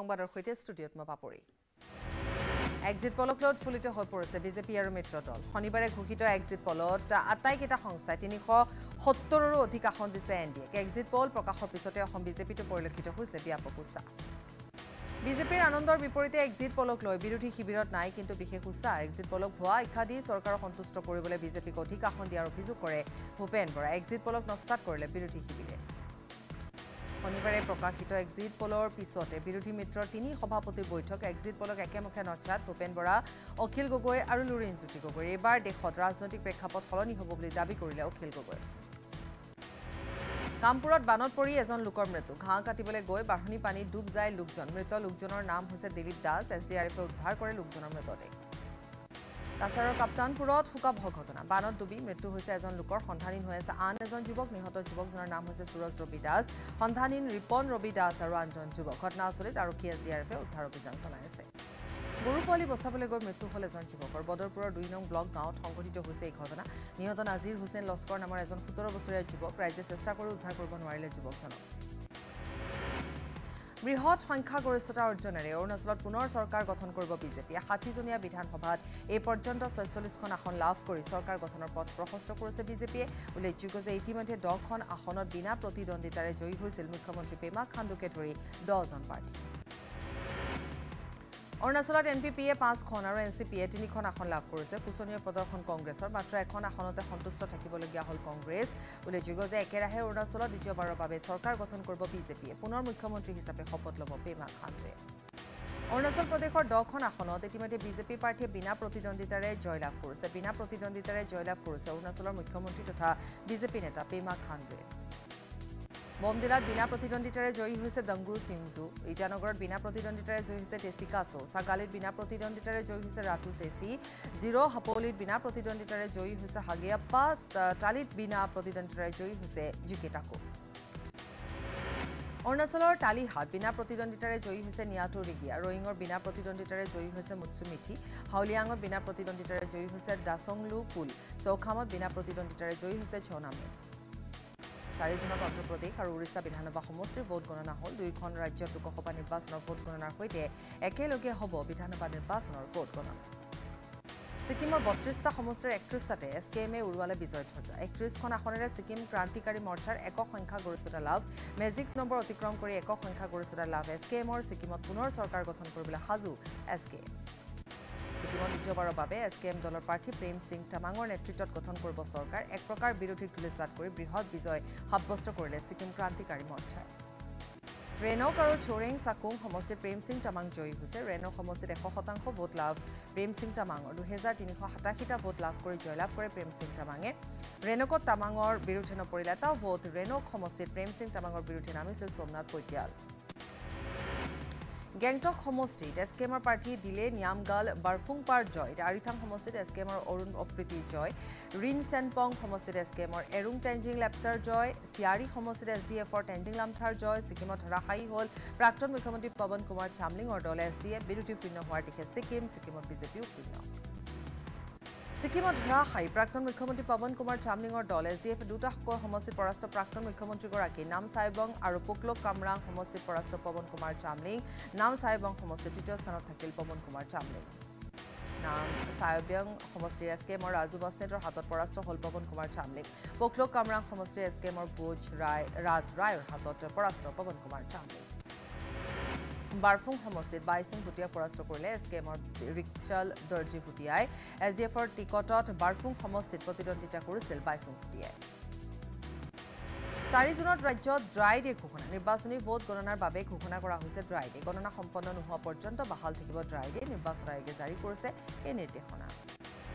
সংবাদৰ সৈতে ষ্টুডিঅ'ত মই পাপৰি। এক্সিট পলক লৈ উৎফুল্লিত হৈ পৰিছে বিজেপি আৰু মিত্ৰ দল। শনিবাৰে ঘোষিত এক্সিট পলত আটাইকেইটা সংস্থাই তিনিশ সত্তৰৰো অধিক আসন দিছে এন ডি এক। এক্সিট পল প্ৰকাশৰ পিছতে অসম বিজেপিতো পৰিলক্ষিত হৈছে ব্যাপক উৎসাহ। বিজেপিৰ আনন্দৰ বিপৰীতে এক্সিট পলক লৈ বিৰোধী শিবিৰত নাই কিন্তু বিশেষ উৎসাহ। এক্সিট পলক ভুৱা আখ্যা দি চৰকাৰক সন্তুষ্ট কৰিবলৈ বিজেপিক অধিক আসন দিয়াৰ অভিযোগ কৰে ভূপেন বৰা। এক্সিট পলক নস্বাত কৰিলে বিৰোধী শিবিৰে। শনিবাৰে প্ৰকাশিত এক্সিট পলৰ পিছতে বিৰোধী মিত্ৰৰ তিনি সভাপতিৰ বৈঠক। এক্সিট পলক একেমুখে নচাত ভূপেন বৰা অখিল গগৈ আৰু লুৰিণ জ্যোতি গগৈ। এইবাৰ দেশত ৰাজনৈতিক প্ৰেক্ষাপট সলনি হ'ব বুলি দাবী কৰিলে অখিল গগৈ। কামপুৰত বানত পৰি এজন লোকৰ মৃত্যু। ঘাঁহ কাটিবলৈ গৈ বাঢ়নি পানীত ডুব যায় লোকজন। মৃত লোকজনৰ নাম হৈছে Dilip Das. S D R এফে উদ্ধাৰ কৰে লোকজনৰ মৃতদেহ। কাছাৰৰ কাপ্তানপুৰত শোকাবহ ঘটনা। বানত ডুবি মৃত্যু হৈছে এজন লোকৰ সন্ধানহীন হৈ আছে। আন এজন যুৱক নিহত যুৱকজনৰ নাম হৈছে সুৰজ ৰবি দাস। সন্ধানহীন ৰিপন ৰবি দাস আৰু আনজন যুৱক। ঘটনাস্থলীত আৰক্ষী এছ ডি আৰ এফে উদ্ধাৰ অভিযান চলাই আছে। গৰু পোৱালি বচাবলৈ গৈ মৃত্যু হ'ল এজন যুৱকৰ। বদৰপুৰৰ দুই নং ব্লক গাঁৱত সংঘটিত হৈছে এই ঘটনা। নিহত নাজিৰ হুছেইন লস্কৰ নামৰ এজন সোতৰ বছৰীয়া যুৱক ৰাইজে চেষ্টা কৰি উদ্ধাৰ কৰিব নোৱাৰিলে যুৱকজনক। বৃহৎ সংখ্যাগৰিষ্ঠতা অৰ্জনেৰে অৰুণাচলত পুনৰ চৰকাৰ গঠন কৰিব বিজেপিয়ে। ষাঠিজনীয়া বিধানসভাত এই পৰ্যন্ত ছয়চল্লিছখন আসন লাভ কৰি চৰকাৰ গঠনৰ পথ প্ৰশস্ত কৰিছে বিজেপিয়ে। উল্লেখযোগ্য যে ইতিমধ্যে দহখন আসনত বিনা প্ৰতিদ্বন্দ্বিতাৰে জয়ী হৈছিল মুখ্যমন্ত্ৰী পেমা খাণ্ডুকে ধৰি দহজন প্ৰাৰ্থী। অৰুণাচলত এন পি পিয়ে পাঁচখন আৰু এন চি পিয়ে তিনিখন আসন লাভ কৰিছে। শোচনীয় প্ৰদৰ্শন কংগ্ৰেছৰ মাত্ৰ এখন আসনতে সন্তুষ্ট থাকিবলগীয়া হ'ল কংগ্ৰেছ। উল্লেখযোগ্য যে একেৰাহে অৰুণাচলত দ্বিতীয়বাৰৰ বাবে চৰকাৰ গঠন কৰিব বিজেপিয়ে। পুনৰ মুখ্যমন্ত্ৰী হিচাপে শপত ল'ব পেমা খাণ্ডুৱে। অৰুণাচল প্ৰদেশৰ দহখন আসনত ইতিমধ্যে বিজেপি প্ৰাৰ্থীয়ে বিনা প্ৰতিদ্বন্দ্বিতাৰে জয়লাভ কৰিছে। বিনা প্ৰতিদ্বন্দ্বিতাৰে জয়লাভ কৰিছে অৰুণাচলৰ মুখ্যমন্ত্ৰী তথা বিজেপি নেতা পেমা খাণ্ডুৱে। বমদিলাত বিনা প্ৰতিদ্বন্দ্বিতাৰে জয়ী হৈছে দংগুৰু সিংজু। ইটানগৰত বিনা প্ৰতিদ্বন্দ্বিতাৰে জয়ী হৈছে টেচিকা চ' ছাগালীত বিনা প্ৰতিদ্বন্দ্বিতাৰে জয়ী হৈছে ৰাটু চেচি। জিৰ' হাপৌলিত বিনা প্ৰতিদ্বন্দ্বিতাৰে জয়ী হৈছে হাগিয়াপ্পা। টালিত বিনা প্ৰতিদ্বন্দ্বিতাৰে জয়ী হৈছে জিকেটাকো অৰুণাচলৰ তালিহাট বিনা প্ৰতিদ্বন্দ্বিতাৰে জয়ী হৈছে নিয়াটো ৰিগিয়া ৰয়িঙৰ বিনা প্ৰতিদ্বন্দ্বিতাৰে জয়ী হৈছে মুৎসুমিথি। হাউলিয়াঙত বিনা প্ৰতিদ্বন্দ্বিতাৰে জয়ী হৈছে দাচংলু পুল। চৌখামত বিনা প্ৰতিদ্বন্দ্বিতাৰে জয়ী হৈছে ছনামে চাৰি জুনত অন্ধ্ৰপ্ৰদেশ আৰু উৰিষ্যা বিধানসভা সমষ্টিৰ ভোট গণনা হ'ল। দুয়োখন ৰাজ্যত লোকসভা নিৰ্বাচনৰ ভোট গণনাৰ সৈতে একেলগে হ'ব বিধানসভা নিৰ্বাচনৰ ভোট গণনা। ছিকিমৰ বত্ৰিছটা সমষ্টিৰ একত্ৰিছটাতে এছ কে এমে উৰুৱালে বিজয় ধ্বজা। একত্ৰিছখন আসনেৰে ছিকিম ক্ৰান্তিকাৰী মৰ্চাৰ একক সংখ্যাগৰিষ্ঠতা লাভ। মেজিক নম্বৰ অতিক্ৰম কৰি একক সংখ্যাগৰিষ্ঠতা লাভ। এছ কে এমৰ ছিকিমত পুনৰ চৰকাৰ গঠন কৰিবলৈ সাজু এছ কে এম। ছিকিমত দ্বিতীয়বাৰৰ বাবে এছ কে এম দলৰ প্ৰাৰ্থী প্ৰেম সিং টামাঙৰ নেতৃত্বত গঠন কৰিব চৰকাৰ এক প্ৰকাৰ বিৰোধীক ধূলিচাত কৰি বৃহৎ বিজয় সাব্যস্ত কৰিলে ছিকিম ক্ৰান্তিকাৰী মৰ্চাই। ৰেনক আৰু চোৰেং চাকুং সমষ্টিত প্ৰেম সিং টামাং জয়ী হৈছে। ৰেনক সমষ্টিত এশ শতাংশ ভোট লাভ প্ৰেম সিং টামাঙৰ দুহেজাৰ তিনিশ সাতাশীটা ভোট লাভ কৰি জয়লাভ কৰে প্ৰেম সিং টামাঙে। ৰেনকত টামাঙৰ বিৰুদ্ধে নপৰিল এটাও ভোট ৰেনক সমষ্টিত প্ৰেম সিং টামাঙৰ বিৰুদ্ধে নামিছিল সোমনাথ পৈতিয়াল। গেংটক সমষ্টিত এছ কে এমৰ প্ৰাৰ্থী দিলে নিয়ামগাল বাৰফুংপাৰ জয় আৰিথাং সমষ্টিত এছ কে এমৰ অৰুণ অপ্ৰীতিৰ জয় ৰিন চেনপং সমষ্টিত এছ কে এমৰ এৰুং টেনজিং লেপচাৰ জয় চিয়াৰী সমষ্টিত এছ ডি এফৰ টেনজিং লামথাৰ জয় ছিকিমত ধৰাশায়ী হ'ল প্ৰাক্তন মুখ্যমন্ত্ৰী পৱন কুমাৰ চামলিঙৰ দল এছ ডি এফ বিৰোধী শূন্য হোৱাৰ দিশে ছিকিম ছিকিমত বিজেপিও শূন্য। ছিকিমত ধৰাশায়ী প্ৰাক্তন মুখ্যমন্ত্ৰী পৱন কুমাৰ চামলিঙৰ দল ডি এফে দুটা সমষ্টিত পৰাস্ত প্ৰাক্তন মুখ্যমন্ত্ৰীগৰাকী নাম চাইবং আৰু পোকলোক কামৰাং সমষ্টিত পৰাস্ত পৱন কুমাৰ চামলিং নাম চাইবং সমষ্টিত তৃতীয় স্থানত থাকিল পৱন কুমাৰ চামলিং। নাম চায়ব্যং সমষ্টিৰ এছ কে এমৰ ৰাজু বাছনেটৰ হাতত পৰাস্ত হ'ল পৱন কুমাৰ চামলিং। পোকলোক কামৰাং সমষ্টিৰ এছ কে এমৰ ভোজ ৰায় ৰাজ ৰায়ৰ হাতত পৰাস্ত পৱন কুমাৰ চামলিং। বাৰফুং সমষ্টিত বাইচুং ভুটিয়াক পৰাস্ত কৰিলে। এছ কে এমৰ ৰিক্সাল দৰ্জী ভুটিয়াই এছ ডি এফৰ টিকটত বাৰফুং সমষ্টিত প্ৰতিদ্বন্দ্বিতা কৰিছিল বাইচুং ভুটিয়াই। চাৰি জুনত ৰাজ্যত ড্ৰাই ডে ঘোষণা। নিৰ্বাচনী ভোট গণনাৰ বাবে ঘোষণা কৰা হৈছে ড্ৰাই ডে। গণনা সম্পন্ন নোহোৱা পৰ্যন্ত বাহাল থাকিব ড্ৰাই ডে। নিৰ্বাচন আয়োগে জাৰি কৰিছে এই নিৰ্দেশনা।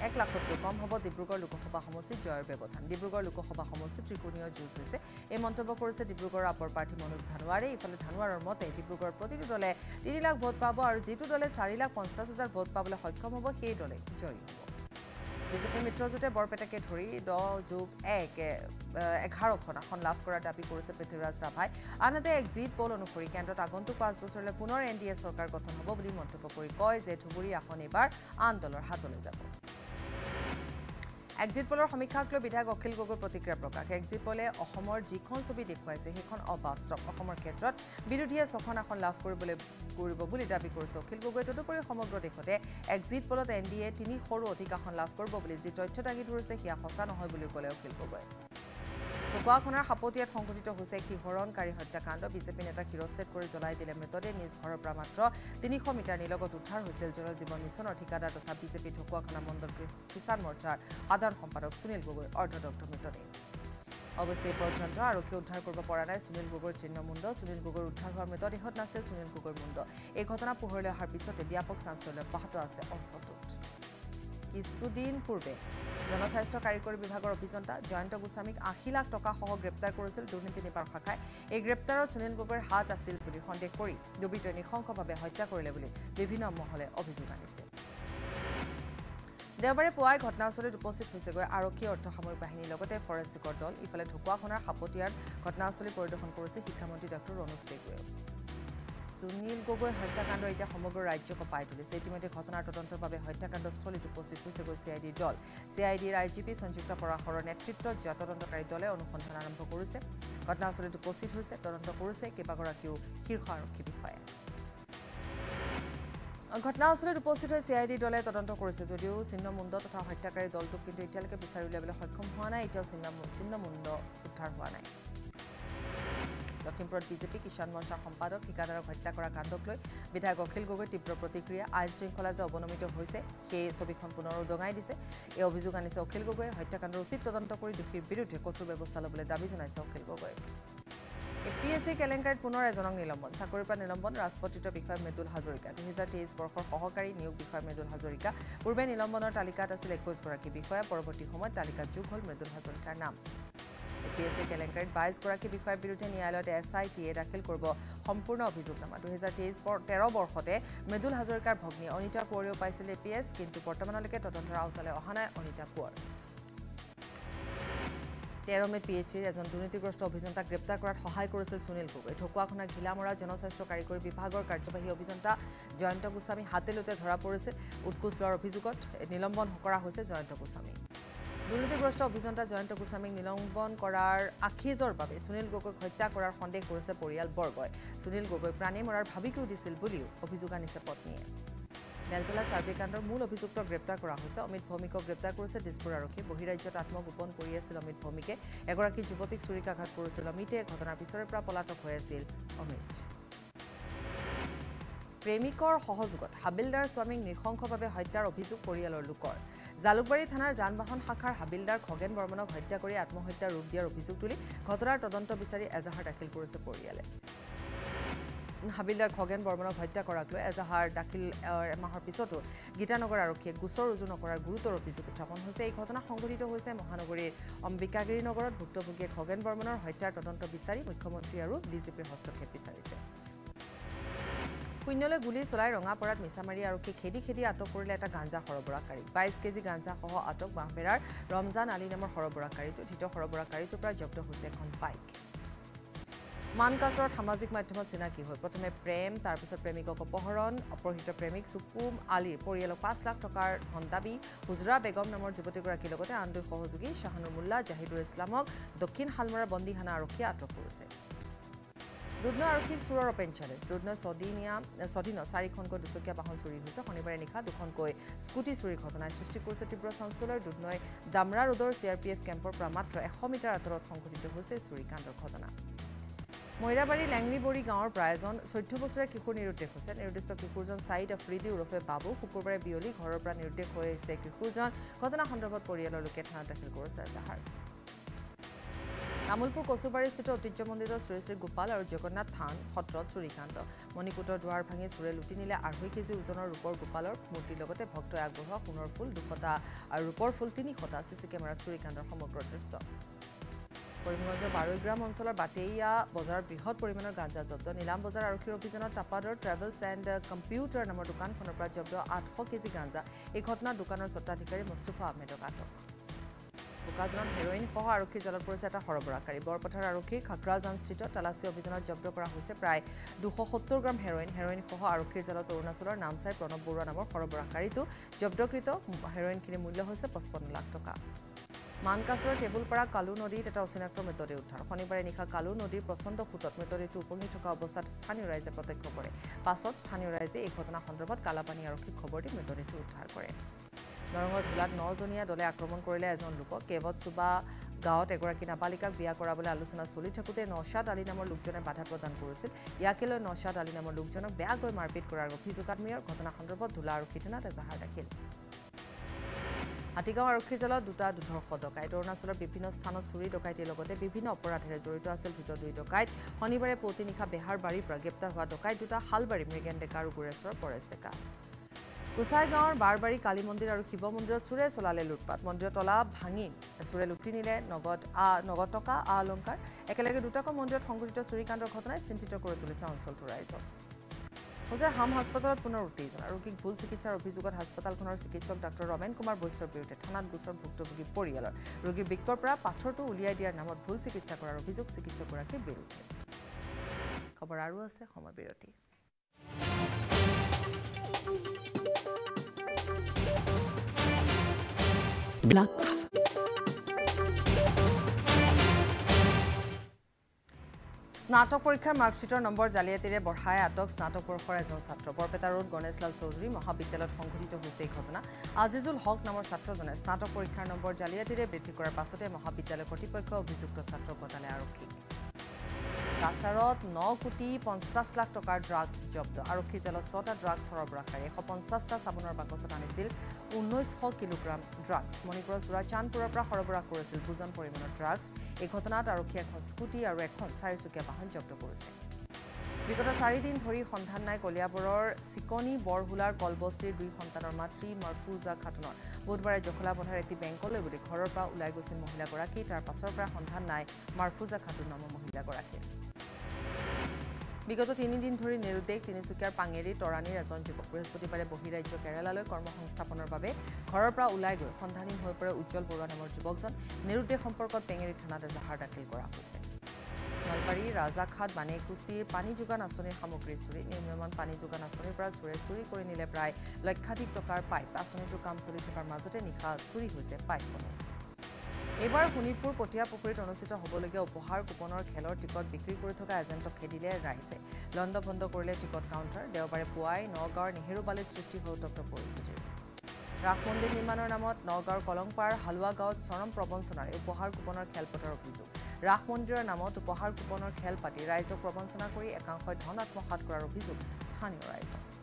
এক লাখতকৈ কম হ'ব। ডিব্ৰুগড় লোকসভা সমষ্টিত জয়ৰ ব্যৱধান। ডিব্ৰুগড় লোকসভা সমষ্টিত ত্ৰিকোণীয় যুঁজ হৈছে। এই মন্তব্য কৰিছে ডিব্ৰুগড়ৰ আপৰ প্ৰাৰ্থী মনোজ ধানোৱাৰে ইফালে ধানোৱাৰৰ মতে ডিব্ৰুগড়ৰ প্ৰতিটো দলে তিনি লাখ ভোট পাব আৰু যিটো দলে চাৰি লাখ পঞ্চাছ হাজাৰ ভোট পাবলৈ সক্ষম হ'ব সেই দলে জয়ী হ'ব। বিজেপি মিত্ৰজোঁটে বৰপেটাকে ধৰি দহ যোগ এক এঘাৰখন আসন লাভ কৰাৰ দাবী কৰিছে পৃথ্বীৰাজ ৰাভাই। আনহাতে এক্সিট পল অনুসৰি কেন্দ্ৰত আগন্তুক পাঁচ বছৰলৈ পুনৰ এন ডি এ চৰকাৰ গঠন হ'ব বুলি মন্তব্য কৰি কয় যে ধুবুৰী আসন এইবাৰ আন দলৰ হাতলৈ যাব। এক্সিট পলৰ সমীক্ষাক লৈ বিধায়ক অখিল গগৈ প্ৰতিক্ৰিয়া প্ৰকাশ। এক্সিট পলে অসমৰ যিখন ছবি দেখুৱাইছে সেইখন অবাস্তৱ। অসমৰ ক্ষেত্ৰত বিৰোধীয়ে ছখন আসন লাভ কৰিবলৈ কৰিব বুলি দাবী কৰিছে অখিল গগৈ। তদুপৰি সমগ্ৰ দেশতে এক্সিট পলত এন ডি এ তিনি সৰু অধিক আসন লাভ কৰিব বুলি যি তথ্য দাঙি ধৰিছে সেয়া সঁচা নহয় বুলিও ক'লে অখিল গগৈ। ঢকুৱাখনাৰ সাপতীয়াত সংঘটিত হৈছে শিহৰণকাৰী হত্যাকাণ্ড। বিজেপি নেতাক শিৰচ্ছেদ কৰি জ্বলাই দিলে মৃতদেহ। নিজ ঘৰৰ পৰা মাত্ৰ তিনিশ মিটাৰ নিলগত উদ্ধাৰ হৈছিল। জল জীৱন মিছনৰ ঠিকাদাৰ তথা বিজেপি ঢকুৱাখনা মণ্ডল কিষাণ মৰ্চাৰ সাধাৰণ সম্পাদক সুনীল গগৈৰ অৰ্ধদগ্ধ মৃতদেহ। অৱশ্যে এই পৰ্যন্ত আৰক্ষীয়ে উদ্ধাৰ কৰিব পৰা নাই। সুনীল গগৈৰ চিহ্নমুণ্ড সুনীল গগৈৰ উদ্ধাৰ হোৱা মৃতদেহত নাছিল সুনীল গগৈৰ মুণ্ড। এই ঘটনা পোহৰলৈ অহাৰ পিছতে ব্যাপক চাঞ্চল্য অব্যাহত আছে অঞ্চলটোত। কিছুদিন পূৰ্বে জনস্বাস্থ্য কাৰিকৰী বিভাগৰ অভিযন্তা জয়ন্ত গোস্বামীক আশী লাখ টকাসহ গ্ৰেপ্তাৰ কৰিছিল দুৰ্নীতি নিবাৰণ শাখাই। এই গ্ৰেপ্তাৰত সুনীল গগৈৰ হাত আছিল বুলি সন্দেহ কৰি দুৰ্বৃত্তই নৃশংসভাৱে হত্যা কৰিলে বুলি বিভিন্ন মহলে অভিযোগ আনিছিল দেওবাৰে পুৱাই ঘটনাস্থলীত উপস্থিত হৈছেগৈ আৰক্ষী অৰ্ধসামৰিক বাহিনীৰ লগতে ফৰেন্সিকৰ দল। ইফালে ঢকুৱাখনাৰ সাপতীয়াৰ ঘটনাস্থলী পৰিদৰ্শন কৰিছে শিক্ষামন্ত্ৰী ডক্টৰ ৰণোজ পেগুৱেও সুনীল গগৈ হত্যাকাণ্ড এতিয়া সমগ্ৰ ৰাজ্য কঁপাই তুলিছে। ইতিমধ্যে ঘটনাৰ তদন্তৰ বাবে হত্যাকাণ্ডস্থলীত উপস্থিত হৈছেগৈ চি আই ডিৰ দল। চি আই ডিৰ আই জি পি সঞ্যুক্ত পৰাশৰৰ নেতৃত্বত যোৱা তদন্তকাৰী দলে অনুসন্ধান আৰম্ভ কৰিছে। ঘটনাস্থলীত উপস্থিত হৈছে তদন্ত কৰিছে কেইবাগৰাকীও শীৰ্ষ আৰক্ষী বিষয়াই। ঘটনাস্থলীত উপস্থিত হৈ চি আই ডি দলে তদন্ত কৰিছে যদিও চিহ্নমুণ্ড তথা হত্যাকাৰী দলটোক কিন্তু এতিয়ালৈকে বিচাৰি উলিয়াবলৈ সক্ষম হোৱা নাই। এতিয়াও চিহ্ন চিহ্নমুণ্ড উদ্ধাৰ হোৱা নাই। লখিমপুৰত বিজেপি কিষাণ মৰ্চাৰ সম্পাদক ঠিকাদাৰক হত্যা কৰা কাণ্ডক লৈ বিধায়ক অখিল গগৈ তীব্ৰ প্ৰতিক্ৰিয়া। আইন শৃংখলা যে অৱনমিত হৈছে সেই ছবিখন পুনৰ উদঙাই দিছে। এই অভিযোগ আনিছে অখিল গগৈয়ে। হত্যাকাণ্ডৰ উচিত তদন্ত কৰি দোষীৰ বিৰুদ্ধে কঠোৰ ব্যৱস্থা ল'বলৈ দাবী জনাইছে অখিল গগৈয়ে। এ পি এছ চি কেলেংকাৰীত পুনৰ এজনক নিলম্বন। চাকৰিৰ পৰা নিলম্বন। ৰাজপত্ৰিত বিষয়া মৃদুল হাজৰিকা। দুহেজাৰ তেইছ বৰ্ষৰ সহকাৰী নিয়োগ বিষয়া মৃদুল হাজৰিকা। পূৰ্বে নিলম্বনৰ তালিকাত আছিল একৈছগৰাকী বিষয়া। পৰৱৰ্তী সময়ত তালিকাত যোগ হ'ল মৃদুল হাজৰিকাৰ নাম। এ পি এছ চি কেলেংকাৰীত বাইছগৰাকী বিষয়াৰ বিৰুদ্ধে ন্যায়ালয়ত এছ আই টিয়ে দাখিল কৰিব সম্পূৰ্ণ অভিযোগনামা। দুহেজাৰ তেইছ তেৰ বৰ্ষতে মৃদুল হাজৰিকাৰ ভগ্নী অনিতা কোঁৱৰেও পাইছিল এ পি এছ কিন্তু বৰ্তমানলৈকে তদন্তৰ আওতালৈ অহা নাই অনিতা কোঁৱৰ। তেৰ মেত পি এইচ চিৰ এজন দুৰ্নীতিগ্ৰস্ত অভিযন্তাক গ্ৰেপ্তাৰ কৰাত সহায় কৰিছিল সুনীল গগৈ। ঢকুৱাখনাৰ ঘিলামৰা জনস্বাস্থ্য কাৰিকৰী বিভাগৰ কাৰ্যবাহী অভিযন্তা জয়ন্ত গোস্বামী হাতেলোতে ধৰা পৰিছিল উৎকোচ লোৱাৰ অভিযোগত নিলম্বন কৰা হৈছে জয়ন্ত গোস্বামী। দুৰ্নীতিগ্ৰস্ত অভিযন্তা জয়ন্ত গোস্বামীক নিলম্বন কৰাৰ আখিজৰ বাবে সুনীল গগৈক হত্যা কৰাৰ সন্দেহ কৰিছে পৰিয়ালবৰ্গই সুনীল গগৈ প্ৰাণী মৰাৰ ভাবিকো দিছিল বুলিও অভিযোগ আনিছে পত্নীয়ে। বেলতলা কাণ্ডৰ মূল অভিযুক্ত গ্ৰেপ্তাৰ কৰা হৈছে। অমিত ভৌমিকক গ্ৰেপ্তাৰ কৰিছে দিছপুৰ আৰক্ষীয়ে বহিৰাজ্যত আত্মগোপন কৰি আছিল অমিত ভৌমিকে। এগৰাকী যুৱতীক চুৰিকাঘাত কৰিছিল অমিতে। ঘটনাৰ পিছৰে পৰা পলাতক হৈ আছিল অমিত। প্ৰেমিকৰ সহযোগত হাবিলদাৰ স্বামীক নৃশংসভাৱে হত্যাৰ অভিযোগ পৰিয়ালৰ লোকৰ। জালুকবাৰী থানাৰ যান বাহন শাখাৰ হাবিলদাৰ খগেন বৰ্মনক হত্যা কৰি আত্মহত্যাৰ ৰূপ দিয়াৰ অভিযোগ তুলি ঘটনাৰ তদন্ত বিচাৰি এজাহাৰ দাখিল কৰিছে পৰিয়ালে। হাবিলদাৰ খগেন বৰ্মনক হত্যা কৰাক লৈ এজাহাৰ দাখিল এমাহৰ পিছতো গীতানগৰ আৰক্ষীয়ে গোচৰ ৰুজু নকৰাৰ গুৰুতৰ অভিযোগ উত্থাপন হৈছে। এই ঘটনা সংঘটিত হৈছে মহানগৰীৰ অম্বিকাগিৰি নগৰত ভুক্তভোগীয়ে খগেন বৰ্মনৰ হত্যাৰ তদন্ত বিচাৰি মুখ্যমন্ত্ৰী আৰু ডি জি পিৰ হস্তক্ষেপ বিচাৰিছে। শূন্যলৈ গুলী চলাই ৰঙাপাৰাত মিছামাৰী আৰক্ষী খেদি খেদি আটক কৰিলে এটা গাঞ্জা সৰবৰাহকাৰী। বাইছ কেজি গাঞ্জাসহ আটক বাঁহবেৰাৰ ৰমজান আলী নামৰ সৰবৰাহকাৰীটো ধৃত সৰবৰাহকাৰীটোৰ পৰা জব্দ হৈছে এখন বাইক। মানকাছৰত সামাজিক মাধ্যমত চিনাকি হৈ প্ৰথমে প্ৰেম তাৰপিছত প্ৰেমিকক অপহৰণ অপহৃত প্ৰেমিক চুকুম আলীৰ পৰিয়ালক পাঁচ লাখ টকাৰ ধন দাবী হুজৰা বেগম নামৰ যুৱতীগৰাকীৰ লগতে আন দুই সহযোগী শ্বাহানুৰ মোল্লা জাহিদুৰ ইছলামক দক্ষিণ শালমৰা বন্দীখানা আৰক্ষীয়ে আটক কৰিছে। দুধনৈ আৰক্ষীক চোৰৰ চেলেঞ্জ দুধনৈ ছদিনীয়া ছদিনত চাৰিখনকৈ দুচকীয়া বাহন চুৰি হৈছে। শনিবাৰে নিশা দুখনকৈ স্কুটি চুৰিৰ ঘটনাই সৃষ্টি কৰিছে তীব্ৰ চাঞ্চল্যৰ। দুধনৈ ডামৰা ৰোডৰ চি আৰ পি এফ কেম্পৰ পৰা মাত্ৰ এশ মিটাৰ আঁতৰত সংঘটিত হৈছে চুৰিকাণ্ডৰ ঘটনা। মৈৰাবাৰী লেংৰিবৰী গাঁৱৰ পৰা এজন চৈধ্য বছৰীয়া কিশোৰ নিৰুদ্দেশ হৈছে নিৰ্দিষ্ট কিশোৰজন ছাইদ আফ্ৰিদি ওৰফে বাবু। শুকুৰবাৰে বিয়লি ঘৰৰ পৰা নিৰুদ্দেশ হৈ আহিছে কিশোৰজন। ঘটনা সন্দৰ্ভত পৰিয়ালৰ লোকে থানাত দাখিল কৰিছে এজাহাৰ। তামোলপুৰ কচুবাৰীস্থিত ঐতিহ্যমণ্ডিত শ্ৰী শ্ৰী গোপাল আৰু জগন্নাথ থান সত্ৰত চুৰিকাণ্ড মণিকূটৰ দুৱাৰ ভাঙি চোৰে লুটি নিলে আঢ়ৈ কেজি ওজনৰ ৰূপৰ গোপালৰ মূৰ্তিৰ লগতে ভক্তই আগবঢ়োৱা সোণৰ ফুল দুশটা আৰু ৰূপৰ ফুল তিনিশটা চি কেমেৰাত চুৰিকাণ্ডৰ সমগ্ৰ দৃশ্য। কৰিমগঞ্জৰ বাৰৈগ্ৰাম অঞ্চলৰ বাটেইয়া বজাৰত বৃহৎ পৰিমাণৰ গাঞ্জা জব্দ। নিলাম বজাৰ আৰক্ষীৰ অভিযানত টাপাদৰ ট্ৰেভেলছ এণ্ড কম্পিউটাৰ নামৰ দোকানখনৰ পৰা জব্দ আঠশ কেজি গাঞ্জা। এই ঘটনাত দোকানৰ স্বত্বাধিকাৰী মুস্তুফা আহমেদক আটক। বোকাজানত হেৰইনসহ আৰক্ষীৰ জালত পৰিছে এটা সৰবৰাহকাৰী বৰপথাৰ আৰক্ষীৰ খাকৰাজানস্থিত তালাচী অভিযানত জব্দ কৰা হৈছে প্ৰায় দুশ সত্তৰ গ্ৰাম হেৰইন। হেৰইনসহ আৰক্ষীৰ জালত অৰুণাচলৰ নামচাই প্ৰণৱ বৰুৱা নামৰ সৰবৰাহকাৰীটো জব্দকৃত। হেৰইনখিনিৰ মূল্য হৈছে পঁচপন্ন লাখ টকা। মানকাছৰৰ টেবুলপাৰা কালু নদীত এটা অচিনাক্ত মৃতদেহ উদ্ধাৰ। শনিবাৰে নিশা কালু নদীৰ প্ৰচণ্ড সোঁতত মৃতদেহটো উপঙি থকা অৱস্থাত স্থানীয় ৰাইজে প্ৰত্যক্ষ কৰে। পাছত স্থানীয় ৰাইজে এই ঘটনা সন্দৰ্ভত কালাপানী আৰক্ষীক খবৰ দি মৃতদেহটো উদ্ধাৰ কৰে। দৰঙৰ ধোলাত নজনীয়া দলে আক্ৰমণ কৰিলে এজন লোকক কেৱত গাঁৱত এগৰাকী নাবালিকাক বিয়া কৰাবলৈ আলোচনা চলি থাকোঁতে নৌচাদ আলী নামৰ লোকজনে বাধা প্ৰদান কৰিছিল। ইয়াকে লৈ নৌচাদ আলী নামৰ লোকজনক বেয়াকৈ মাৰপিট কৰাৰ অভিযোগ আত্মীয়ৰ? ঘটনা সন্দৰ্ভত ধোলা আৰক্ষী থানাত এজাহাৰ দাখিল। হাতীগাঁও আৰক্ষীৰ জালত দুটা দুধৰ্ষ ডকাইত। অৰুণাচলৰ বিভিন্ন স্থানত চুৰি ডকাইতিৰ লগতে বিভিন্ন অপৰাধেৰে জড়িত আছিল ধৃত দুই ডকাইত। শনিবাৰে পুৱতি নিশা বেহাৰ বাৰীৰ পৰা গ্ৰেপ্তাৰ হোৱা ডকাইত দুটা শালবাৰী মৃগেন ডেকা আৰু গোৰেশ্বৰৰ পৰেশ ডেকা। কুচাই গাঁৱৰ বাৰবাৰী কালী মন্দিৰ আৰু শিৱ মন্দিৰত চোৰে চলালে লুটপাত মন্দিৰৰ তলা ভাঙি চোৰে লুটি নিলে নগদ আ নগদ টকা আ অলংকাৰ। একেলগে দুটাকৈ মন্দিৰত সংঘটিত চুৰিকাণ্ডৰ ঘটনাই চিন্তিত কৰি তুলিছে অঞ্চলটোৰ ৰাইজক। হোজাৰ হাম হাস্পতালত পুনৰ উত্তেজনা। ৰোগীক ভুল চিকিৎসাৰ অভিযোগত হাস্পতালখনৰ চিকিৎসক ডাক্তৰ ৰমেন কুমাৰ বৈশ্যৰ বিৰুদ্ধে থানাত গোচৰ ভুক্তভোগী পৰিয়ালৰ। ৰোগীৰ বৃক্কৰ পৰা পাথৰটো উলিয়াই দিয়াৰ নামত ভুল চিকিৎসা কৰাৰ অভিযোগ চিকিৎসকগৰাকীৰ বিৰুদ্ধে। খবৰ আৰু আছে সময় বিৰতি। Lux. স্নাতক পৰীক্ষাৰ মাৰ্কশ্বিটৰ নম্বৰ জালিয়াতিৰে বঢ়াই আটক স্নাতক বৰ্ষৰ এজন ছাত্ৰ। বৰপেটা ৰোড গণেশলাল চৌধুৰী মহাবিদ্যালয়ত সংঘটিত হৈছে এই ঘটনা। আজিজুল হক নামৰ ছাত্ৰজনে স্নাতক পৰীক্ষাৰ নম্বৰ জালিয়াতিৰে বৃদ্ধি কৰাৰ পাছতে মহাবিদ্যালয় কৰ্তৃপক্ষই অভিযুক্ত ছাত্ৰক গতালে আৰক্ষীক। কাছাৰত ন কোটি পঞ্চাছ লাখ টকাৰ ড্ৰাগছ জব্দ। আৰক্ষীৰ জালত ছটা ড্ৰাগছ সৰবৰাহকাৰী এশ পঞ্চাছটা চাবোনৰ বাকচত আনিছিল ঊনৈছশ কিলোগ্ৰাম ড্ৰাগছ মণিপুৰৰ চোৰাচান্দপুৰৰ পৰা সৰবৰাহ কৰিছিল বুজন পৰিমাণৰ ড্ৰাগছ এই ঘটনাত আৰক্ষীয়ে এখন স্কুটি আৰু এখন চাৰিচকীয়া বাহন জব্দ কৰিছে। বিগত চাৰিদিন ধৰি সন্ধান নাই কলিয়াবৰৰ চিকনি বৰহোলাৰ কলবস্তিৰ দুই সন্তানৰ মাতৃ মাৰফুজা খাতুনৰ। বুধবাৰে জখলাবন্ধাৰ এটি বেংকলৈ বুলি ঘৰৰ পৰা ওলাই গৈছিল মহিলাগৰাকী। তাৰ পাছৰ পৰা সন্ধান নাই মাৰফুজা খাতুন নামৰ মহিলাগৰাকীৰ। বিগত তিনিদিন ধৰি নিৰুদ্দেশ তিনিচুকীয়াৰ পাঙেৰি তৰাণীৰ এজন যুৱক বৃহস্পতিবাৰে বহিৰাজ্য কেৰালালৈ কৰ্মসংস্থাপনৰ বাবে ঘৰৰ পৰা ওলাই গৈ সন্ধানহীন হৈ পৰে উজ্জ্বল বৰুৱা নামৰ যুৱকজন। নিৰুদ্দেশ সম্পৰ্কত পেঙেৰি থানাত এজাহাৰ দাখিল কৰা হৈছে। নলবাৰী ৰাজাঘাট বানেকুচিৰ পানী যোগান আঁচনিৰ সামগ্ৰী চুৰি নিম্নমান পানী যোগান আঁচনিৰ পৰা চোৰে চুৰি কৰি নিলে প্ৰায় লক্ষাধিক টকাৰ পাইপ। আঁচনিটোৰ কাম চলি থকাৰ মাজতে নিশা চুৰি হৈছে পাইপসমূহ এইবাৰ শোণিতপুৰ পটীয়া পুখুৰীত অনুষ্ঠিত হ'বলগীয়া উপহাৰ কুপনৰ খেলৰ টিকট বিক্ৰী কৰি থকা এজেণ্টক খেদিলে ৰাইজে। লণ্ডভণ্ড কৰিলে টিকট কাউণ্টাৰ। দেওবাৰে পুৱাই নগাঁৱৰ নেহেৰুবালিত সৃষ্টি হৈ উত্তপ্ত পৰিস্থিতিৰ ৰাস মন্দিৰ নিৰ্মাণৰ নামত নগাঁৱৰ কলংপাৰ হালোৱা গাঁৱত চৰম প্ৰবঞ্চনাৰে উপহাৰ কুপনৰ খেল পতাৰ অভিযোগ। ৰাস মন্দিৰৰ নামত উপহাৰ কুপনৰ খেল পাতি ৰাইজক প্ৰবঞ্চনা কৰি একাংশই ধন আত্মসাত কৰাৰ অভিযোগ স্থানীয় ৰাইজৰ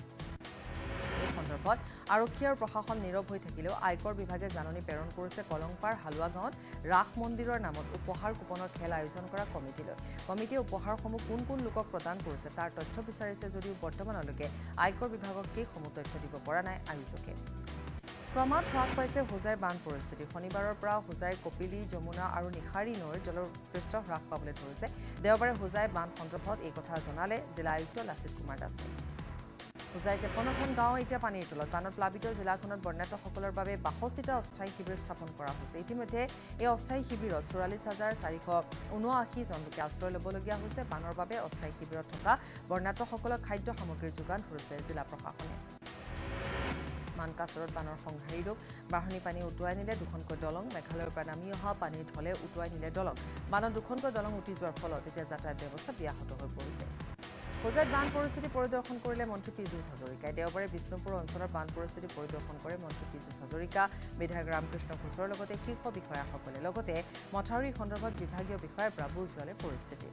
সন্দৰ্ভত আৰক্ষী আৰু প্ৰশাসন নীৰৱ হৈ থাকিলেও আয়কৰ বিভাগে জাননী প্ৰেৰণ কৰিছে কলংপাৰ হালোৱা গাঁৱত ৰাস মন্দিৰৰ নামত উপহাৰ কুপনৰ খেল আয়োজন কৰা কমিটিলৈ। কমিটিয়ে উপহাৰসমূহ কোন কোন লোকক প্ৰদান কৰিছে তাৰ তথ্য বিচাৰিছে যদিও বৰ্তমানলৈকে আয়কৰ বিভাগক সেইসমূহ তথ্য দিব পৰা নাই আয়োজকে। ক্ৰমাৎ হ্ৰাস পাইছে হোজাইৰ বান পৰিস্থিতি। শনিবাৰৰ পৰা হোজাইৰ কপিলি যমুনা আৰু নিশাৰী নৈৰ জলপৃষ্ঠ হ্ৰাস পাবলৈ ধৰিছে। দেওবাৰে হোজাই বান সন্দৰ্ভত এই কথা জনালে জিলা আয়ুক্ত লাচিত কুমাৰ দাসে। হোজাই তেপন্নখন গাঁও এতিয়া পানীৰ তলত। বানত প্লাৱিত জিলাখনত বৰ্ণাঢ্যসকলৰ বাবে বাষষ্ঠিটা অস্থায়ী শিবিৰ স্থাপন কৰা হৈছে। ইতিমধ্যে এই অস্থায়ী শিবিৰত চৌৰাল্লিছ হাজাৰ চাৰিশ ঊনআশীজন লোকে আশ্ৰয় ল'বলগীয়া হৈছে। বানৰ বাবে অস্থায়ী শিবিৰত থকা বৰ্ণাঢ্যসকলক খাদ্য সামগ্ৰীৰ যোগান ধৰিছে জিলা প্ৰশাসনে। মানকাছৰত বানৰ সংহাৰী ৰূপ বাঢ়নি পানী উটুৱাই নিলে দুখনকৈ দলং। মেঘালয়ৰ পৰা নামি অহা পানীৰ ঢলে উটুৱাই নিলে দলং। বানত দুখনকৈ দলং উটি যোৱাৰ ফলত এতিয়া যাতায়াত ব্যৱস্থা ব্যাহত হৈ পৰিছে। হোজাইত বান পৰিস্থিতি পৰিদৰ্শন কৰিলে মন্ত্ৰী পীযুষ হাজৰিকাই। দেওবাৰে বিষ্ণুপুৰ অঞ্চলৰ বান পৰিস্থিতি পৰিদৰ্শন কৰে মন্ত্ৰী পীযুষ হাজৰিকা। বিধায়ক ৰামকৃষ্ণ ঘোষৰ লগতে শীৰ্ষ বিষয়াসকলে। লগতে মথাউৰি সন্দৰ্ভত বিভাগীয় বিষয়াৰ পৰা বুজ ল'লে পৰিস্থিতি।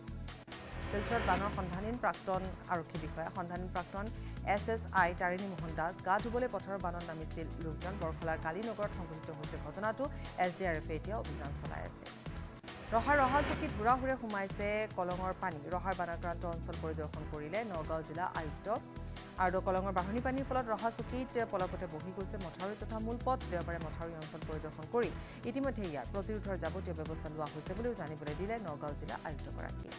শিলচৰত বানৰ সন্ধানহীন প্ৰাক্তন আৰক্ষী বিষয়া সন্ধানহীন প্ৰাক্তন S S I Tarini Mohan Das গা ধুবলৈ পথাৰৰ বানত নামিছিল। লোকজন বৰখলাৰ কালীনগৰত সংঘটিত হৈছে ঘটনাটো এছ ডি আৰ এফে এতিয়া অভিযান চলাই আছে। ৰহাৰ ৰহাচকীত হুৰাহুৰে সোমাইছে কলঙৰ পানী। ৰহাৰ বানাক্ৰান্ত অঞ্চল পৰিদৰ্শন কৰিলে নগাঁও জিলা আয়ুক্ত। আৰু কলঙৰ বাঢ়নি পানীৰ ফলত ৰহাচকীত পলকতে বহি গৈছে মথাউৰি তথা মূল পথ। দেওবাৰে মথাউৰি অঞ্চল পৰিদৰ্শন কৰি ইতিমধ্যে ইয়াৰ প্ৰতিৰোধৰ যাৱতীয় ব্যৱস্থা লোৱা হৈছে বুলিও জানিবলৈ দিলে নগাঁও জিলা আয়ুক্তগৰাকীয়ে।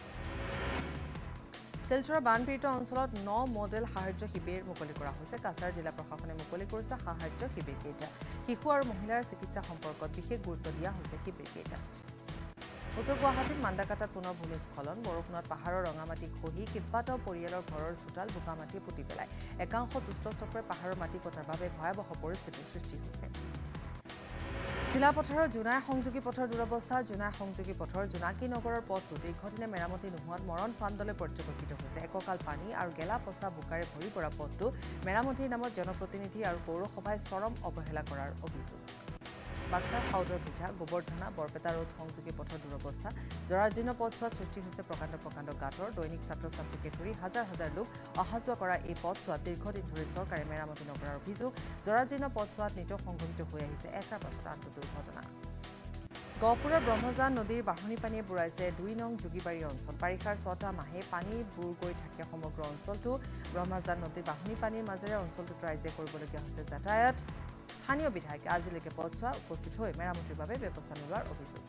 শিলচৰৰ বানপীড়িত অঞ্চলত ন মডেল সাহায্য শিবিৰ মুকলি কৰা হৈছে। কাছাৰ জিলা প্ৰশাসনে মুকলি কৰিছে সাহায্য শিবিৰকেইটা শিশু আৰু মহিলাৰ চিকিৎসা সম্পৰ্কত বিশেষ গুৰুত্ব দিয়া হৈছে শিবিৰকেইটাত উত্তৰ গুৱাহাটীত মাণ্ডাকাটাত পুনৰ ভূমিস্খলন বৰষুণত পাহাৰৰ ৰঙামাটি খহি কেইবাটাও পৰিয়ালৰ ঘৰৰ চোতাল বোকামাটিয়ে পুতি পেলায়। একাংশ দুষ্ট চক্ৰই পাহাৰৰ মাটি কটাৰ বাবে ভয়াৱহ পৰিস্থিতিৰ সৃষ্টি হৈছে। জিলা পথাৰৰ জোনাই সংযোগী পথৰ দুৰৱস্থা জোনাই সংযোগী পথৰ জোনাকী নগৰৰ পথটো দীৰ্ঘদিনে মেৰামতি নোহোৱাত মৰণ ফান্দলৈ পৰ্যবেক্ষিত হৈছে। এককাল পানী আৰু গেলা পচা বোকাৰে ভৰি পৰা পথটো মেৰামতিৰ নামত জনপ্ৰতিনিধি আৰু পৌৰসভাই চৰম অৱহেলা কৰাৰ অভিযোগ। বাক্সাৰ সাউদৰ ভিঠা গোবৰ্ধনা বৰপেটা ৰোড সংযোগী পথৰ দুৰৱস্থা জৰাজীৰ্ণ পথছোৱাত সৃষ্টি হৈছে প্ৰকাণ্ড প্ৰকাণ্ড গাঁতৰ। দৈনিক ছাত্ৰ ছাত্ৰীকে ধৰি হাজাৰ হাজাৰ লোক অহা যোৱা কৰা এই পথছোৱাত দীৰ্ঘদিন ধৰি চৰকাৰে মেৰামতি নকৰাৰ অভিযোগ জৰাজীৰ্ণ পথছোৱাত নিতৌ সংঘটিত হৈ আহিছে। এটাৰ পাছত আনটো দুৰ্ঘটনা। গহপুৰৰ ব্ৰহ্মজান নদীৰ বাঢ়নি পানীয়ে বুঢ়াইছে দুই নং যোগীবাৰী অঞ্চল। বাৰিষাৰ ছটা মাহে পানী বুৰ গৈ থাকে সমগ্ৰ অঞ্চলটো। ব্ৰহ্মজান নদীৰ বাঢ়নি পানীৰ মাজেৰে অঞ্চলটোত ৰাইজে কৰিবলগীয়া হৈছে যাতায়াত। স্থানীয় বিধায়কে আজিলৈকে পথছোৱা উপস্থিত হৈ মেৰামতিৰ বাবে ব্যৱস্থা নোলোৱাৰ অভিযোগ।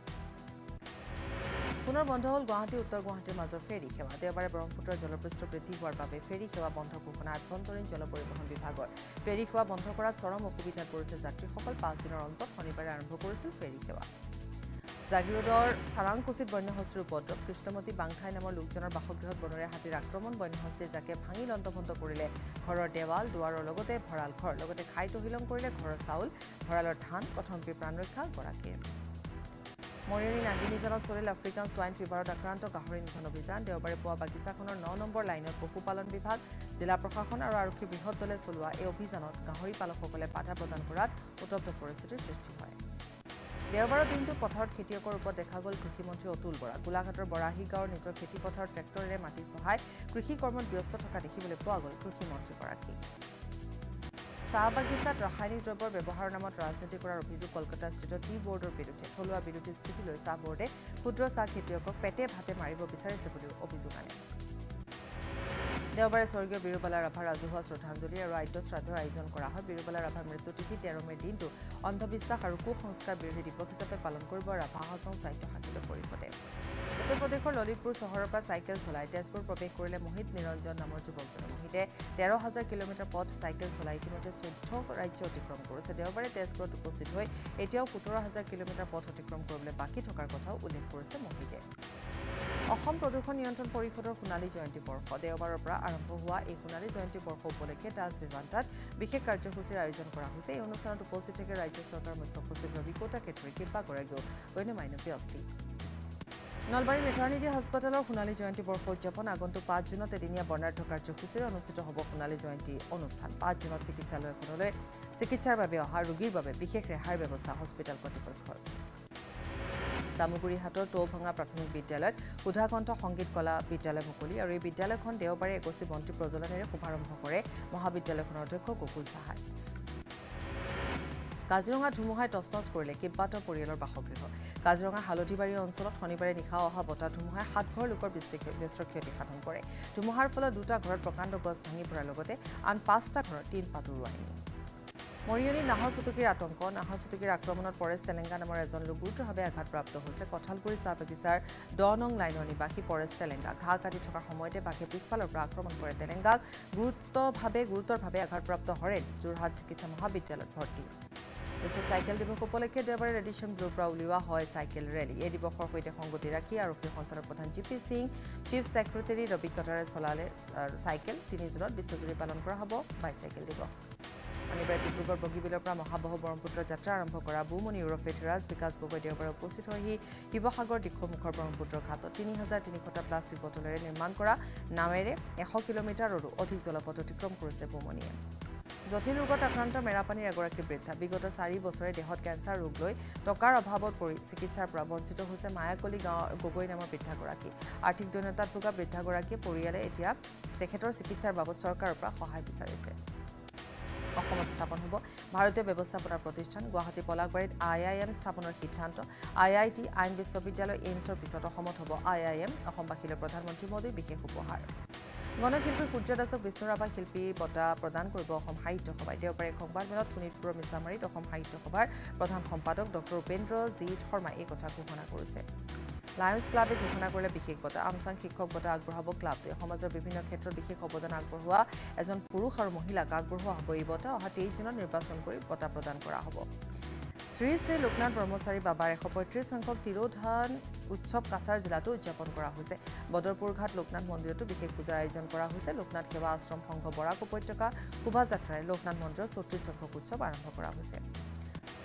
পুনৰ বন্ধ হ'ল গুৱাহাটী উত্তৰ গুৱাহাটীৰ মাজৰ ফেৰী সেৱা। দেওবাৰে ব্ৰহ্মপুত্ৰৰ জলপৃষ্ঠ বৃদ্ধি হোৱাৰ বাবে ফেৰী সেৱা বন্ধ ঘোষণা আভ্যন্তৰীণ জল পৰিবহণ বিভাগৰ। ফেৰী সেৱা বন্ধ কৰাত চৰম অসুবিধাত পৰিছে যাত্ৰীসকল। পাঁচদিনৰ অন্তত শনিবাৰে আৰম্ভ কৰিছিল ফেৰী সেৱা। জাগিৰোডৰ চাৰাংকুচিত বন্যহস্তীৰ উপদ্ৰৱ। কৃষ্ণমতী বাংঠাই নামৰ লোকজনৰ বাসগৃহত বনৰীয়া হাতীৰ আক্ৰমণ বন্যহস্তীৰ জাকে ভাঙি লণ্ডভণ্ড কৰিলে। ঘৰৰ দেৱাল দুৱাৰৰ লগতে ভঁৰাল ঘৰ। লগতে খাই তহিলং কৰিলে ঘৰৰ চাউল। ভঁৰালৰ ধান কথমপি প্ৰাণ ৰক্ষা গৰাকীৰ মৰিয়নী নাগিনীজানত চলিল আফ্ৰিকান ছোৱাইন ফিভাৰত আক্ৰান্ত গাহৰি নিধন অভিযান। দেওবাৰে পুৱা বাগিচাখনৰ ন নম্বৰ লাইনত পশুপালন বিভাগ জিলা প্ৰশাসন আৰু আৰক্ষীৰ বৃহৎ দলে চলোৱা এই অভিযানত গাহৰি পালকসকলে বাধা প্ৰদান কৰাত উত্তপ্ত পৰিস্থিতিৰ সৃষ্টি হয়। দেওবাৰৰ দিনটো পথাৰত খেতিয়কৰ ৰূপত দেখা গ'ল কৃষিমন্ত্ৰী অতুল বৰা। গোলাঘাটৰ বৰাহী গাঁৱৰ নিজৰ খেতি পথাৰত ট্ৰেক্টৰেৰে মাটি চহাই কৃষি কৰ্মত ব্যস্ত থকা দেখিবলৈ পোৱা গ'ল কৃষিমন্ত্ৰীগৰাকী। চাহ বাগিচাত ৰাসায়নিক দ্ৰব্যৰ ব্যৱহাৰৰ নামত ৰাজনীতি কৰাৰ অভিযোগ কলকাতাস্থিত টি বৰ্ডৰ বিৰুদ্ধে। থলুৱা বিৰোধী স্থিতি লৈ চাহ বৰ্ডে ক্ষুদ্ৰ চাহ খেতিয়কক পেটে ভাতে মাৰিব বিচাৰিছে বুলিও অভিযোগ আনে। দেওবাৰে স্বৰ্গীয় বীৰবালা ৰাভাৰ ৰাজহুৱা শ্ৰদ্ধাঞ্জলি আৰু আদ্য শ্ৰাদ্ধৰ আয়োজন কৰা হয়। বীৰবালা ৰাভাৰ মৃত্যুতিথি তেৰ মেৰ দিনটো অন্ধবিশ্বাস আৰু কুসংস্কাৰ বিৰোধী দিৱস হিচাপে পালন কৰিব ৰাভা হাছং সাহিত্য শাখিত পৰিষদে। উত্তৰ প্ৰদেশৰ ললিতপুৰ চহৰৰ পৰা চাইকেল চলাই তেজপুৰ প্ৰৱেশ কৰিলে মোহিত নিৰঞ্জন নামৰ যুৱকজনে মোহিতে তেৰ হাজাৰ কিলোমিটাৰ পথ চাইকেল চলাই ইতিমধ্যে চৈধ্য ৰাজ্য অতিক্ৰম কৰিছে। দেওবাৰে তেজপুৰত উপস্থিত হৈ এতিয়াও সোতৰ হাজাৰ কিলোমিটাৰ পথ অতিক্ৰম কৰিবলৈ বাকী থকাৰ কথাও উল্লেখ কৰিছে মোহিতে। অসম প্ৰদূষণ নিয়ন্ত্ৰণ পৰিষদৰ সোণালী জয়ন্তী বৰ্ষ। দেওবাৰৰ পৰা আৰম্ভ হোৱা এই সোণালী জয়ন্তী বৰ্ষ উপলক্ষে দাস বিমানতাত বিশেষ কাৰ্যসূচীৰ আয়োজন কৰা হৈছে। এই অনুষ্ঠানত উপস্থিত থাকে ৰাজ্য চৰকাৰৰ মুখ্য সচিব ৰবি কৌটাকে ধৰি কেইবাগৰাকীও গণ্যমান্য ব্যক্তি। নলবাৰী মেটাৰনিটি হাস্পতালৰ সোণালী জয়ন্তী বৰ্ষ উদযাপন আগন্তুক পাঁচ জুনত এদিনীয়া বৰ্ণাঢ্য কাৰ্যসূচীৰে অনুষ্ঠিত হ'ব সোণালী জয়ন্তী অনুষ্ঠান। পাঁচ জুনত চিকিৎসালয়খনলৈ চিকিৎসাৰ বাবে অহা ৰোগীৰ বাবে বিশেষ ৰেহাইৰ ব্যৱস্থা হস্পিটেল কৰ্তৃপক্ষৰ। জামুগুৰি হাটৰ টৌভঙা প্ৰাথমিক বিদ্যালয়ত সুধাকণ্ঠ সংগীত কলা বিদ্যালয় মুকলি আৰু এই বিদ্যালয়খন দেওবাৰে এগচি বন্তি প্ৰজ্বলনেৰে শুভাৰম্ভ কৰে। মহাবিদ্যালয়খনৰ অধ্যক্ষ গকুল সাহাই কাজিৰঙা ধুমুহাই তচনচ কৰিলে কেইবাটাও পৰিয়ালৰ বাসগৃহ। কাজিৰঙাৰ হালধিবাৰী অঞ্চলত শনিবাৰে নিশা অহা বতাহ ধুমুহাই সাতঘৰ লোকৰ ব্যস্ত ক্ষতি সাধন কৰে। ধুমুহাৰ ফলত দুটা ঘৰত প্ৰকাণ্ড গছ ভাঙি পৰাৰ লগতে আন পাঁচটা ঘৰত টিন পাত উৰুৱাই নিয়ে মৰিয়নী নাহৰ ফুটুকীৰ আতংক নাহৰ ফুটুকীৰ আক্ৰমণত পৰেশ তেলেংগা নামৰ এজন লোক গুৰুতৰভাৱে আঘাতপ্ৰাপ্ত হৈছে। কঁঠালগুৰি চাহ বাগিচাৰ দহ নং লাইনৰ নিবাসী পৰেশ তেলেংগা। ঘাঁহ কাটি থকাৰ সময়তে বাঘে পিছফালৰ পৰা আক্ৰমণ কৰে। তেলেংগাক গুৰুত্বভাৱে গুৰুতৰভাৱে আঘাতপ্ৰাপ্ত হৰেণ যোৰহাট চিকিৎসা মহাবিদ্যালয়ত ভৰ্তি। বিশ্ব চাইকেল দিৱস উপলক্ষে দেওবাৰে ৰেডিশ্যন ব্লুৰ পৰা উলিওৱা হয় চাইকেল ৰেলী। এই দিৱসৰ সৈতে সংগতি ৰাখি আৰক্ষী সঞ্চালক প্ৰধান জি পি সিং চিফ ছেক্ৰেটেৰীৰ অভিজ্ঞতাৰে চলালে চাইকেল। তিনি জুনত বিশ্বজুৰি পালন কৰা হ'ব। বাইচাইকেল দিৱস। শনিবাৰে ডিব্ৰুগড় বগীবিলৰ পৰা মহাবাহু ব্ৰহ্মপুত্ৰ যাত্ৰা আৰম্ভ কৰা বুমণি ওৰফে ধীৰাজ বিকাশ গগৈ দেওবাৰে উপস্থিত হৈহি শিৱসাগৰ দিখৌমুখৰ ব্ৰহ্মপুত্ৰৰ ঘাটত তিনি হাজাৰ তিনিশটা প্লাষ্টিক বটলেৰে নিৰ্মাণ কৰা নাৱেৰে এশ কিলোমিটাৰৰো অধিক জলপথ অতিক্ৰম কৰিছে বুমণিয়ে জটিল ৰোগত আক্ৰান্ত মেৰাপানীৰ এগৰাকী বৃদ্ধা বিগত চাৰি বছৰে দেহত কেঞ্চাৰ ৰোগ লৈ টকাৰ অভাৱত পৰি চিকিৎসাৰ পৰা বঞ্চিত হৈছে মায়াকলি গাঁৱৰ গগৈ নামৰ বৃদ্ধাগৰাকী। আৰ্থিক দৈন্যতাত ভোগা বৃদ্ধাগৰাকীয়ে পৰিয়ালে এতিয়া তেখেতৰ চিকিৎসাৰ বাবদ চৰকাৰৰ পৰা সহায় বিচাৰিছে। অসমত স্থাপন হ'ব। ভাৰতীয় ব্যৱস্থাপনা প্ৰতিষ্ঠান গুৱাহাটী পলাকবাৰীত আই আই এম স্থাপনৰ সিদ্ধান্ত। আই আই টি আইন বিশ্ববিদ্যালয় এইমছৰ পিছত অসমত হ'ব। আই আই এম অসমবাসীলৈ প্ৰধানমন্ত্ৰী মোদীৰ বিশেষ উপহাৰ। গণশিল্পী সূৰ্য দাসক বিষ্ণুৰাভা শিল্পী বঁটা প্ৰদান কৰিব অসম সাহিত্য সভাই। দেওবাৰে সংবাদমেলত শোণিতপুৰৰ মিছামাৰীত অসম সাহিত্য সভাৰ প্ৰধান সম্পাদক ডক্টৰ উপেন্দ্ৰজিৎ শৰ্মাই এই কথা ঘোষণা কৰিছে। লায়ন্স ক্লাবে ঘোষণা কৰিলে বিশেষ বঁটা আমচাং শিক্ষক বঁটা আগবঢ়াব ক্লাবটোৱে সমাজৰ বিভিন্ন ক্ষেত্ৰত বিশেষ অৱদান আগবঢ়োৱা এজন পুৰুষ আৰু মহিলাক আগবঢ়োৱা হ'ব। এই বঁটা অহা তেইছ জুনত নিৰ্বাচন কৰি বঁটা প্ৰদান কৰা হ'ব। শ্ৰী শ্ৰী লোকনাথ ব্ৰহ্মচাৰী বাবাৰ এশ পঁয়ত্ৰিছ সংখ্যক তিৰোধান উৎসৱ কাছাৰ জিলাতো উদযাপন কৰা হৈছে। বদৰপুৰ ঘাট লোকনাথ মন্দিৰতো বিশেষ পূজাৰ আয়োজন কৰা হৈছে। লোকনাথ সেৱা আশ্ৰম সংঘ বৰাক উপত্যকা শোভাযাত্ৰাৰে লোকনাথ মন্দিৰৰ চৌত্ৰিছ সংখ্যক উৎসৱ আৰম্ভ কৰা হৈছে।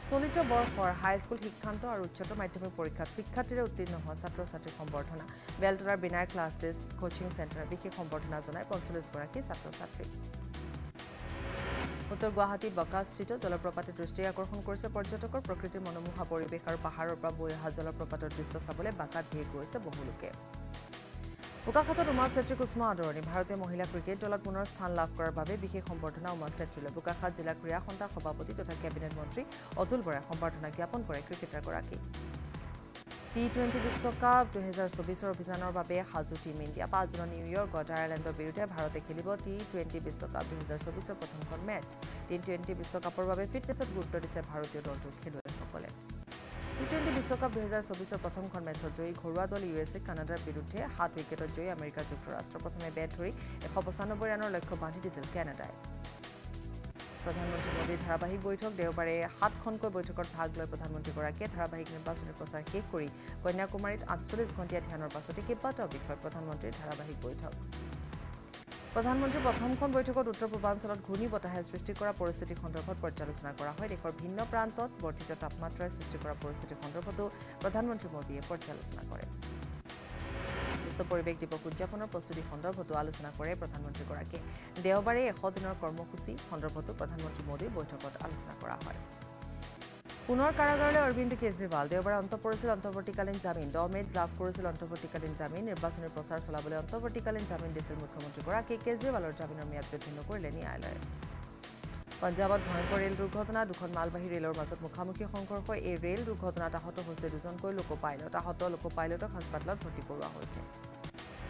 চলিত বৰ্ষৰ হাইস্কুল শিক্ষান্ত আৰু উচ্চতৰ মাধ্যমিক পৰীক্ষাত শিক্ষাৰ্থীৰে উত্তীৰ্ণ হোৱা ছাত্ৰ ছাত্ৰীক সম্বৰ্ধনা। বেলতলাৰ বিনায়ক ক্লাছেছ কোচিং চেণ্টাৰে বিশেষ সম্বৰ্ধনা জনায় পঞ্চল্লিছগৰাকী ছাত্ৰ ছাত্ৰীক উত্তৰ গুৱাহাটী বকাস্থিত জলপ্ৰপাতে দৃষ্টি আকৰ্ষণ কৰিছে পৰ্যটকৰ প্ৰকৃতিৰ মনোমোহা পৰিৱেশ আৰু পাহাৰৰ পৰা বৈ অহা জলপ্ৰপাতৰ দৃশ্য চাবলৈ বাকাত ভিৰ কৰিছে বহু লোকে। বোকাখাতত উমা চেত্ৰীক উষ্ম আদৰণি। ভাৰতীয় মহিলা ক্ৰিকেট দলত পুনৰ স্থান লাভ কৰাৰ বাবে বিশেষ সম্বৰ্ধনা উমা চেত্ৰীলৈ। বোকাখাত জিলা ক্ৰীড়া সন্থাৰ সভাপতি তথা কেবিনেট মন্ত্ৰী অতুল বৰাই সম্বৰ্ধনা জ্ঞাপন কৰে ক্ৰিকেটাৰগৰাকীক টি টুৱেণ্টি বিশ্বকাপ দুহেজাৰ চৌবিছৰ অভিযানৰ বাবে সাজু টীম ইণ্ডিয়া। পাঁচ জুনত নিউয়ৰ্কত আয়াৰলেণ্ডৰ বিৰুদ্ধে ভাৰতে খেলিব টি টুৱেণ্টি বিশ্বকাপ দুহেজাৰ চৌবিছৰ প্ৰথমখন মেচ। টি টুৱেণ্টি বিশ্বকাপৰ বাবে ফিটনেছত গুৰুত্ব দিছে ভাৰতীয় দলটোৰ খেলুৱৈসকলে টি টুৱেণ্টি বিশ্বকাপ দুহেজাৰ চৌবিছৰ প্ৰথমখন মেচত জয়ী ঘৰুৱা দল ইউ এছ এ কানাডাৰ বিৰুদ্ধে সাত উইকেটত জয়ী আমেৰিকা যুক্তৰাষ্ট্ৰ প্ৰথমে বেট ধৰি এশ পঁচানব্বৈ ৰানৰ লক্ষ্য বান্ধি দিছিল কেনাডাই। প্ৰধানমন্ত্ৰী মোদীৰ ধাৰাবাহিক বৈঠক দেওবাৰে সাতখনকৈ বৈঠকত ভাগ লৈ প্ৰধানমন্ত্ৰীগৰাকীয়ে ধাৰাবাহিক নিৰ্বাচনী প্ৰচাৰ শেষ কৰি কন্যাকুমাৰীত আঠচল্লিছ ঘণ্টীয়া ধ্যানৰ পাছতে কেইবাটাও বিষয়ত প্ৰধানমন্ত্ৰীৰ ধাৰাবাহিক বৈঠক। প্ৰধানমন্ত্ৰীৰ প্ৰথমখন বৈঠকত উত্তৰ পূৰ্বাঞ্চলত ঘূৰ্ণী বতাহে সৃষ্টি কৰা পৰিস্থিতি সন্দৰ্ভত পৰ্যালোচনা কৰা হয়। দেশৰ ভিন্ন প্ৰান্তত বৰ্ধিত তাপমাত্ৰাই সৃষ্টি কৰা পৰিস্থিতি সন্দৰ্ভতো প্ৰধানমন্ত্ৰী মোদীয়ে পৰ্যালোচনা কৰে। বিশ্ব পৰিৱেশ দিৱস উদযাপনৰ প্ৰস্তুতি সন্দৰ্ভতো আলোচনা কৰে প্ৰধানমন্ত্ৰীগৰাকীয়ে। দেওবাৰে এশ দিনৰ কৰ্মসূচী সন্দৰ্ভতো প্ৰধানমন্ত্ৰী মোদীৰ বৈঠকত আলোচনা কৰা হয়। পুনৰ কাৰাগাৰলৈ অৰবিন্দ কেজৰিৱাল। দেওবাৰে অন্ত পৰিছিল অন্তৰ্বৰ্তীকালীন জামিন। দহ মেত লাভ কৰিছিল অন্তৰ্বৰ্তীকালীন জামিন। নিৰ্বাচনী প্ৰচাৰ চলাবলৈ অন্তৰ্বৰ্তীকালীন জামিন দিছিল মুখ্যমন্ত্ৰীগৰাকীয়ে। কেজৰিৱালৰ জামিনৰ ম্যাদ বৃদ্ধি নকৰিলে ন্যায়ালয়ে। পঞ্জাৱত ভয়ংকৰ ৰেল দুৰ্ঘটনা। দুখন মালবাহী ৰেলৰ মাজত মুখামুখি সংঘৰ্ষ। এই ৰেল দুৰ্ঘটনাত আহত হৈছে দুজনকৈ লোক পাইলট আহত লোক পাইলটক হাস্পতালত ভৰ্তি কৰোৱা হৈছে।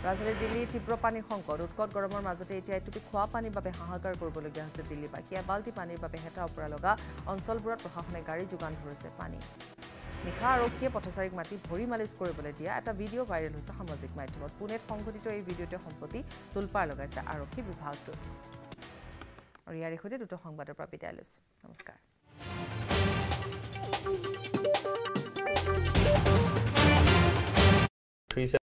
ৰাজধানী দিল্লীত তীব্ৰ পানীৰ সংকট। উৎকট গৰমৰ মাজতে এতিয়া এটুপি খোৱা পানীৰ বাবে হাহাকাৰ কৰিবলগীয়া হৈছে দিল্লীবাসীয়ে বাল্টি পানীৰ বাবে হেতা ওপৰা লগা অঞ্চলবোৰত প্ৰশাসনে গাড়ী যোগান ধৰিছে পানী। নিশা আৰক্ষীয়ে পথচাৰীক মাতি ভৰি মালিচ কৰিবলৈ দিয়া এটা ভিডিঅ' ভাইৰেল হৈছে সামাজিক মাধ্যমত। পুনেত সংঘটিত এই ভিডিঅ'টোৱে সম্প্ৰতি তোলপাৰ লগাইছে আৰক্ষী বিভাগটোত আৰু ইয়াৰে সৈতে দুটা সংবাদৰ পৰা বিদায় লৈছোঁ। নমস্কাৰ।